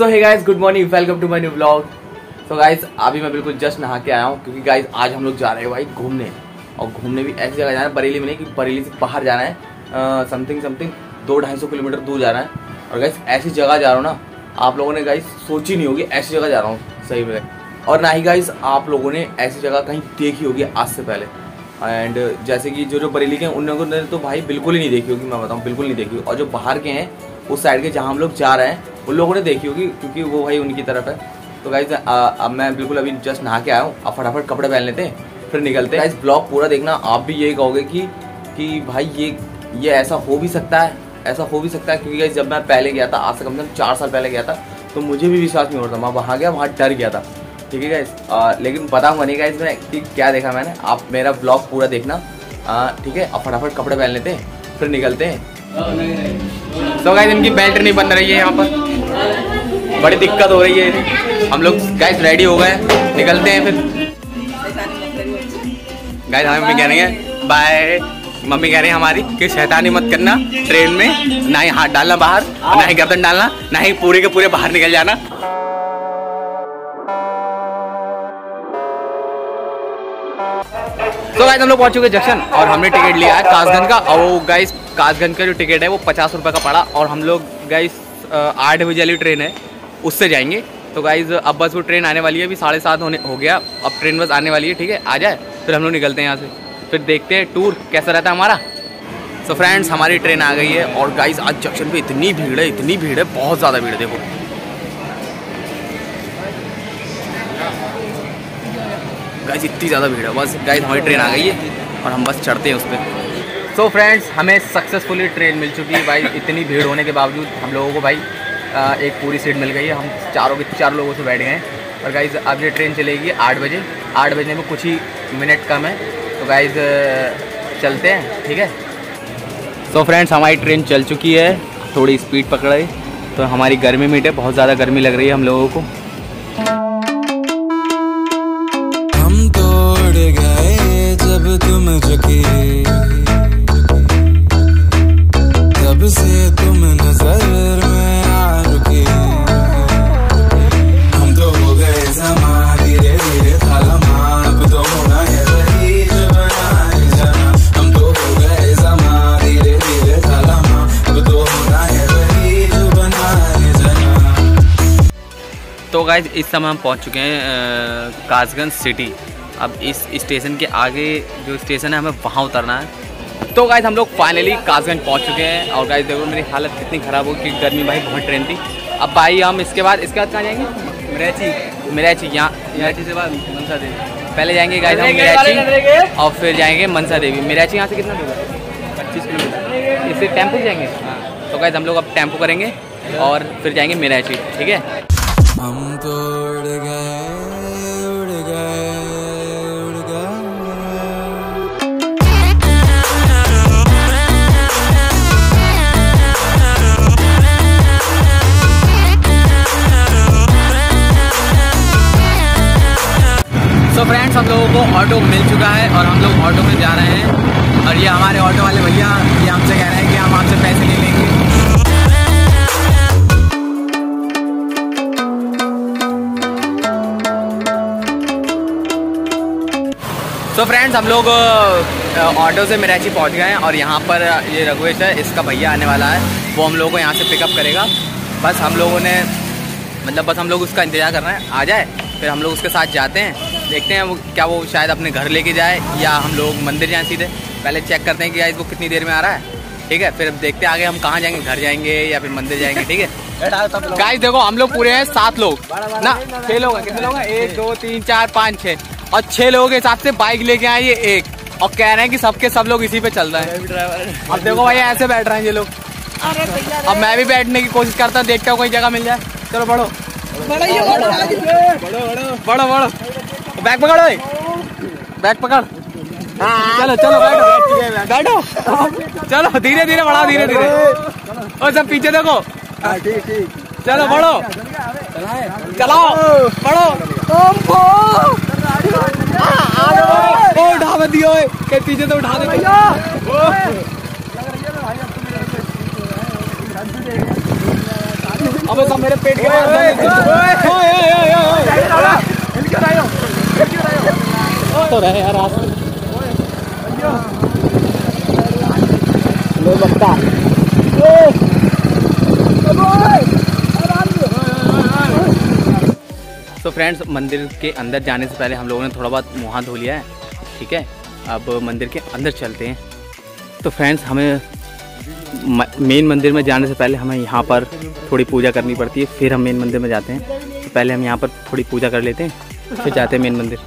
So hi guys good morning welcome to my new blog so guys अभी मैं बिल्कुल just नहा के आया हूँ क्योंकि गाइज़ आज हम लोग जा रहे हैं भाई घूमने। और घूमने भी ऐसी जगह जाना है, बरेली में नहीं कि बरेली से बाहर जाना है। समथिंग समथिंग दो ढाई सौ किलोमीटर दूर जाना है। और गाइज़ ऐसी जगह जा रहा हूँ ना, आप लोगों ने गाइज़ सोची नहीं होगी, ऐसी जगह जा रहा हूँ। सही में। और ना ही गाइज़ आप लोगों ने ऐसी जगह कहीं देखी होगी आज से पहले। एंड जैसे कि जो जो बरेली के हैं, उन लोगों ने तो भाई बिल्कुल ही नहीं देखी होगी, मैं बताऊँ, बिल्कुल नहीं देखी और जो बाहर के हैं, उस साइड के जहाँ हम लोग जा रहे हैं उन लोगों ने देखी होगी क्योंकि वो भाई उनकी तरफ़ है। तो गाइज़ अब मैं बिल्कुल अभी जस्ट नहा के आया हूँ अब फटाफट कपड़े पहन लेते हैं फिर निकलते हैं। गाइज़ ब्लॉग पूरा देखना आप भी यही कहोगे कि कि भाई ये ये ऐसा हो भी सकता है ऐसा हो भी सकता है क्योंकि गाइज़ जब मैं पहले गया था आज से कम से कम चार साल पहले गया था तो मुझे भी विश्वास नहीं हो रहा था मैं वहाँ गया वहाँ डर गया था। ठीक है गाइज़ लेकिन बताऊँगा नहीं गाइज़ मैं कि क्या देखा मैंने। आप मेरा ब्लॉग पूरा देखना। ठीक है? अब फटाफट कपड़े पहन लेते हैं फिर निकलते हैं। तो गाइज़ इनकी बेल्ट नहीं बन रही है यहाँ पर। बड़ी दिक्कत हो रही है। हम लोग गाइज़ रेडी हो गए। निकलते हैं फिर। गाइज़ हमें मम्मी कह रही है बाय मम्मी कह रही है हमारी कि शैतानी मत करना ट्रेन में ना ही हाथ डालना बाहर, ना ही गर्दन डालना, ना ही पूरे के पूरे बाहर निकल जाना। तो गाइस हम लोग पहुँच चुके जंक्शन और हमने टिकट लिया है कासगंज का। और वो गाइस कासगंज का जो टिकट है, वो पचास रुपये का पड़ा और हम लोग गाइस आठ बजे वाली ट्रेन है, उससे जाएँगे। तो गाइज़ अब बस वो ट्रेन आने वाली है, अभी साढ़े सात होने हो गया। अब ट्रेन बस आने वाली है, ठीक है? आ जाए, फिर हम लोग निकलते हैं यहाँ से। फिर देखते हैं टूर कैसा रहता है हमारा। सो so फ्रेंड्स हमारी ट्रेन आ गई है और गाइज़ आज जंक्शन पे इतनी भीड़ है, इतनी भीड़ है, बहुत ज़्यादा भीड़ है, देखो। गाइज़ इतनी ज़्यादा भीड़ है। बस गाइज़ हमारी ट्रेन आ गई है और हम बस चढ़ते हैं उस पर सो फ्रेंड्स हमें सक्सेसफुली ट्रेन मिल चुकी है। भाई, इतनी भीड़ होने के बावजूद हम लोगों को भाई एक पूरी सीट मिल गई है। हम चारों के चार लोगों से बैठ गए हैं। और गाइज़ अब ये ट्रेन चलेगी आठ बजे। आठ बजने में कुछ ही मिनट कम है। तो गाइज़ चलते हैं, ठीक है? सो फ्रेंड्स हमारी ट्रेन चल चुकी है। थोड़ी स्पीड पकड़ रही तो हमारी गर्मी मीट है। बहुत ज़्यादा गर्मी लग रही है हम लोगों को। गाइज़ इस समय हम पहुँच चुके हैं कासगंज सिटी अब इस स्टेशन के आगे जो स्टेशन है हमें वहाँ उतरना है। तो गाइज़ हम लोग फाइनली कासगंज पहुँच चुके हैं। और गाइज़ देखो मेरी हालत कितनी ख़राब हो कि गर्मी भाई बहुत ट्रेन थी। अब भाई हम इसके बाद इसके बाद कहाँ जाएँगे? मिराची। मिराची यहाँ मिराची से बाद मनसा देवी। पहले जाएँगे गाइज़ हम मिराची। और फिर जाएँगे मनसा देवी। मिराची यहाँ से कितना दूर है? पच्चीस किलोमीटर। इससे टेंपो जाएँगे? तो गाइज़ हम लोग अब टेंपो करेंगे और फिर जाएँगे मिराची ठीक है? हम तो उड़ गए उड़ गए उड़ गए। सो फ्रेंड्स हम लोगों को ऑटो मिल चुका है और हम लोग ऑटो में जा रहे हैं। और ये हमारे ऑटो वाले भैया, ये हमसे कह रहे हैं कि हम आपसे पैसे ले लेंगे। फ्रेंड्स हम लोग ऑटो से मिराची पहुँच गए हैं और यहाँ पर ये रघुवेश है इसका भैया आने वाला है। वो हम लोगों को यहाँ से पिकअप करेगा। बस हम लोगों ने मतलब बस हम लोग उसका इंतज़ार कर रहे हैं। आ जाए फिर हम लोग उसके साथ जाते हैं। देखते हैं वो क्या वो शायद अपने घर लेके जाए या हम लोग मंदिर जाएँ सीधे। पहले चेक करते हैं कि गाइस वो कितनी देर में आ रहा है। ठीक है फिर अब देखते हैं आगे हम कहाँ जाएँगे घर जाएँगे या फिर मंदिर जाएँगे ठीक है? गाइस देखो हम लोग पूरे हैं सात लोग। ना छह लोग हैं कितने लोग हैं? एक दो तीन चार पाँच छः और छह लोगों के हिसाब से बाइक लेके आए ये एक। और कह रहे हैं कि सबके सब लोग इसी पे चल रहे हैं। अब देखो भाई ऐसे बैठ रहे हैं ये लोग। अब मैं भी बैठने की कोशिश करता हूँ देखता हूँ कोई जगह मिल जाए। चलो बढ़ो। बढ़ो बढ़ो बैग पकड़ो। बैग पकड़। चलो चलो बैठो। बैठो। चलो धीरे धीरे बढ़ाओ धीरे धीरे। और सब पीछे देखो। चलो बढ़ो। चलाओ। बढ़ो। ओ उठा मत दियो के पीछे तो उठा दे अबे सब मेरे पेट के तो रहे यार आज लो बक्का तो फ्रेंड्स मंदिर के अंदर जाने से पहले हम लोगों ने थोड़ा बहुत मुँह धो लिया है, ठीक है? अब मंदिर के अंदर चलते हैं। तो फ्रेंड्स हमें मेन मंदिर में जाने से पहले हमें यहाँ पर थोड़ी पूजा करनी पड़ती है, फिर हम मेन मंदिर में जाते हैं। तो पहले हम यहाँ पर थोड़ी पूजा कर लेते हैं, फिर जाते हैं मेन मंदिर।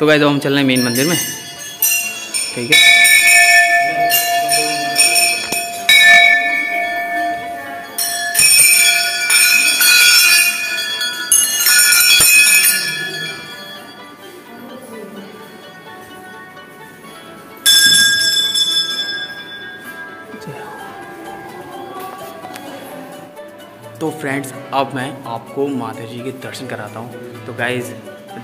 तो गए हम चल रहे हैं मेन मंदिर में। ठीक है? तो फ्रेंड्स अब मैं आपको माता जी के दर्शन कराता हूँ। तो गाइज़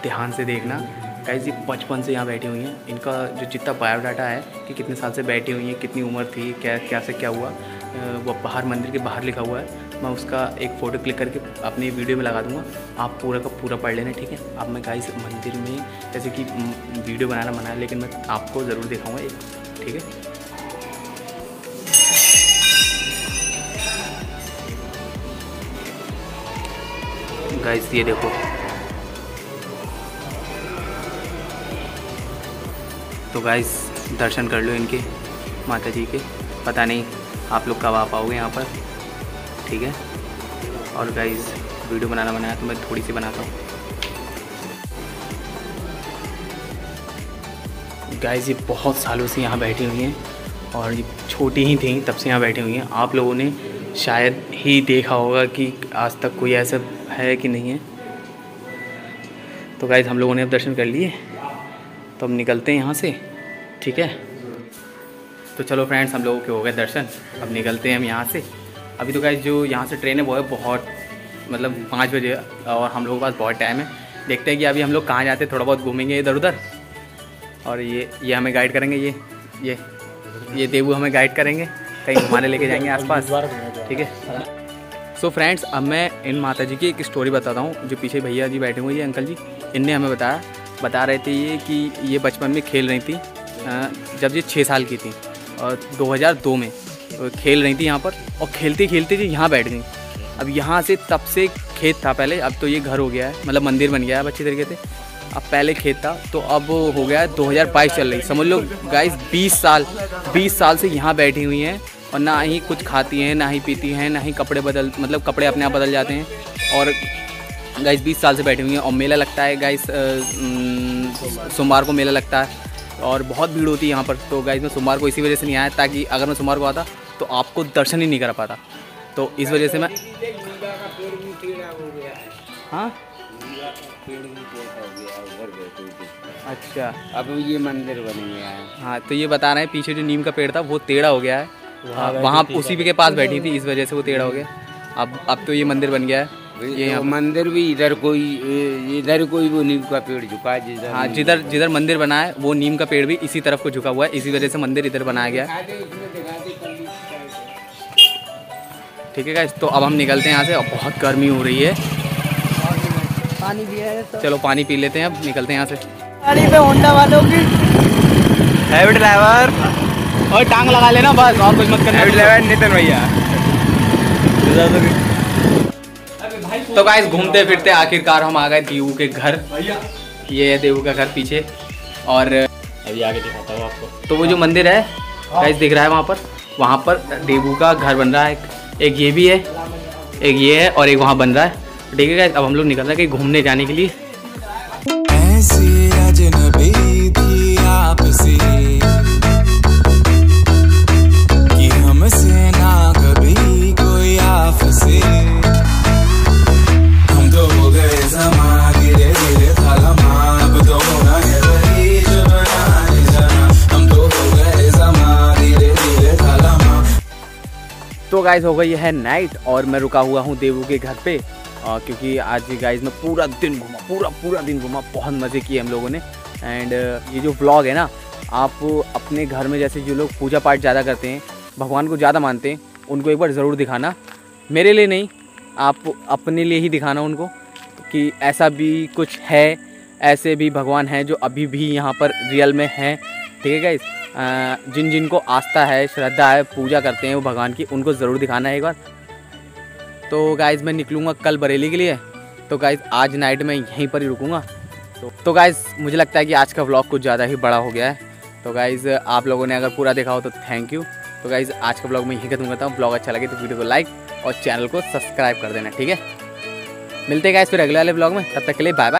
ध्यान से देखना। गाइज़ ये बचपन से यहाँ बैठी हुई हैं। इनका जो जितना बायोडाटा है कि कितने साल से बैठी हुई हैं, कितनी उम्र थी, क्या क्या से क्या हुआ वो बाहर, मंदिर के बाहर लिखा हुआ है। मैं उसका एक फ़ोटो क्लिक करके अपनी वीडियो में लगा दूँगा। आप पूरा का पूरा पढ़ लेना, ठीक है? अब मैं गाइस मंदिर में जैसे कि वीडियो बनाना मना है, लेकिन मैं आपको ज़रूर दिखाऊँगा एक, ठीक है? गाइस ये देखो। तो गाइस दर्शन कर लो इनके माता जी के। पता नहीं आप लोग कब आ पाओगे यहाँ पर, ठीक है? और गाइस वीडियो बनाना बनाया तो मैं थोड़ी सी बनाता हूँ। गाइस ये बहुत सालों से यहाँ बैठी हुई हैं, और ये छोटी ही थी, तब से यहाँ बैठी हुई हैं। आप लोगों ने शायद ही देखा होगा कि आज तक कोई ऐसा है कि नहीं है। तो गाइज़ हम लोगों ने अब दर्शन कर लिए। तो हम निकलते हैं यहाँ से, ठीक है? तो चलो फ्रेंड्स हम लोगों के हो गए दर्शन। अब निकलते हैं हम यहाँ से। अभी तो गाइज़ जो यहाँ से ट्रेन है, वो है बहुत मतलब पाँच बजे, और हम लोगों के पास बहुत टाइम है। देखते हैं कि अभी हम लोग कहाँ जाते हैं, थोड़ा बहुत घूमेंगे इधर उधर। और ये ये हमें गाइड करेंगे, ये ये ये देवू हमें गाइड करेंगे। कहीं घुमाने लेके जाएँगे आसपास, ठीक है? सो फ्रेंड्स अब मैं इन माता जी की एक स्टोरी बताता हूँ, जो पीछे भैया जी बैठे हुए ये अंकल जी। इनने हमें बताया बता रहे थे ये कि ये बचपन में खेल रही थी जब ये छः साल की थी और 2002 में खेल रही थी यहाँ पर और खेलते खेलते जी यहाँ बैठ गई। अब यहाँ से तब से खेत था पहले, अब तो ये घर हो गया है मतलब मंदिर बन गया है अच्छी तरीके से। अब पहले खेत था तो अब हो गया है दो चल रही समझ लो गाइस 20 साल 20 साल से यहाँ बैठी हुई हैं और ना ही कुछ खाती हैं, ना ही पीती हैं, ना ही कपड़े बदल मतलब कपड़े अपने आप बदल जाते हैं और गाइस बीस साल से बैठी हुई हैं और मेला लगता है गाइस सोमवार को मेला लगता है और बहुत भीड़ होती है यहाँ पर। तो गाइस मैं सोमवार को इसी वजह से नहीं आया ताकि अगर मैं सोमवार को आता तो आपको दर्शन ही नहीं करा पाता। तो इस वजह से मैं हाँ? अच्छा। अब ये मंदिर बन गया है। हाँ तो ये बता रहे हैं पीछे जो नीम का पेड़ था वो टेढ़ा हो गया है। वहाँ उसी के पास बैठी थी इस वजह से वो टेढ़ा हो गया। अब अब तो ये मंदिर बन गया है। ये मंदिर भी इधर कोई इधर कोई वो नीम का पेड़ झुका है जिधर हाँ जिधर जिधर मंदिर बना है वो नीम का पेड़ भी इसी तरफ़ को झुका हुआ है इसी वजह से मंदिर इधर बनाया गया ठीक है तो अब हम निकलते हैं यहाँ से और बहुत गर्मी हो रही है। पानी भी है तो। चलो पानी पी लेते हैं अब निकलते हैं यहाँ से। गाड़ी पे होंडा वालों की। हैवी ड्राइवर और टांग लगा लेना बस और कुछ मत करना। हैवी ड्राइवर नितिन भैया। तो गाइस घूमते फिरते आखिरकार हम आ गए देवू के घर। ये है देवू का घर पीछे। और अभी आगे दिखाता हूँ आपको। तो वो जो मंदिर है गाइस दिख रहा है वहाँ पर। वहाँ पर देवू का घर बन रहा है। एक ये भी है एक ये है और एक वहाँ बन रहा है। ठीक है गाइस अब हम लोग निकल रहे हैं कहीं घूमने जाने के लिए। ऐसी गाइस हो गई है नाइट और मैं रुका हुआ हूँ देवू के घर पे। आ, क्योंकि आज गाइज़ मैं पूरा दिन घूमा पूरा पूरा दिन घूमा बहुत मज़े किए हम लोगों ने। एंड ये जो ब्लॉग है ना आप अपने घर में जैसे जो लोग पूजा पाठ ज़्यादा करते हैं भगवान को ज़्यादा मानते हैं उनको एक बार ज़रूर दिखाना। मेरे लिए नहीं आप अपने लिए ही दिखाना उनको कि ऐसा भी कुछ है ऐसे भी भगवान हैं जो अभी भी यहाँ पर रियल में हैं। ठीक है गाइस जिन जिन को आस्था है श्रद्धा है पूजा करते हैं वो भगवान की उनको ज़रूर दिखाना है एक बार। तो गाइज़ मैं निकलूँगा कल बरेली के लिए। तो गाइज़ आज नाइट में यहीं पर ही रुकूँगा। तो, तो गाइज़ मुझे लगता है कि आज का व्लॉग कुछ ज़्यादा ही बड़ा हो गया है। तो गाइज़ आप लोगों ने अगर पूरा देखा हो तो थैंक यू तो गाइज़ आज का ब्लॉग मैं यहीं खत्म करता हूँ। ब्लॉग अच्छा लगे तो वीडियो को लाइक और चैनल को सब्सक्राइब कर देना ठीक है? मिलते हैं गाइज़ फिर अगले वाले ब्लॉग में। तब तक के लिए बाय बाय